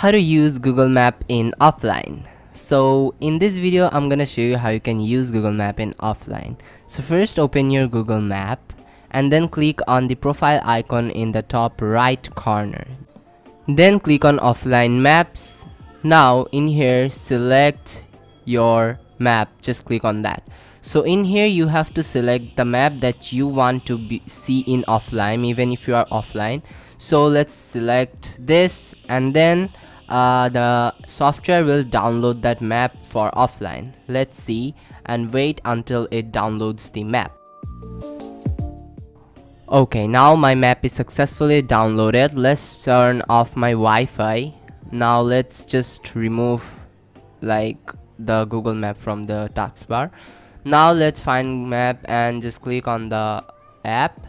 how to use Google Map in offline. So in this video I'm gonna show you how you can use Google Map in offline. So first open your Google Map and then click on the profile icon in the top right corner. Then click on offline maps. Now in here select your map just click on that. So in here you have to select the map that you want to be, see in offline even if you are offline. So let's select this and then uh, the software will download that map for offline. Let's see and wait until it downloads the map. Okay now my map is successfully downloaded. Let's turn off my Wi-Fi. Now let's just remove like the Google map from the taskbar. Now let's find map and just click on the app.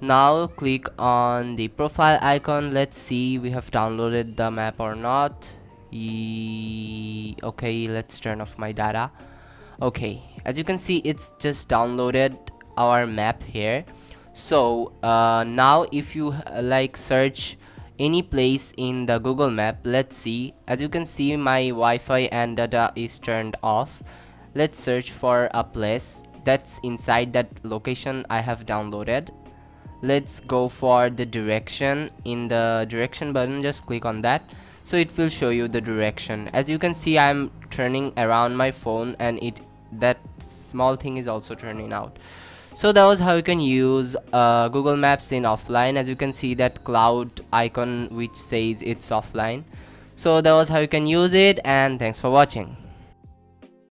Now click on the profile icon. Let's see we have downloaded the map or not. Okay let's turn off my data. Okay as you can see it's just downloaded our map here. So uh, now if you like search any place in the google map. Let's see. As you can see my wi-fi and data is turned off. Let's search for a place that's inside that location i have downloaded. Let's go for the direction. In the direction button just click on that. So it will show you the direction. As you can see i'm turning around my phone and it that small thing is also turning out so that was how you can use uh, google maps in offline. As you can see that cloud icon which says it's offline. So that was how you can use it and thanks for watching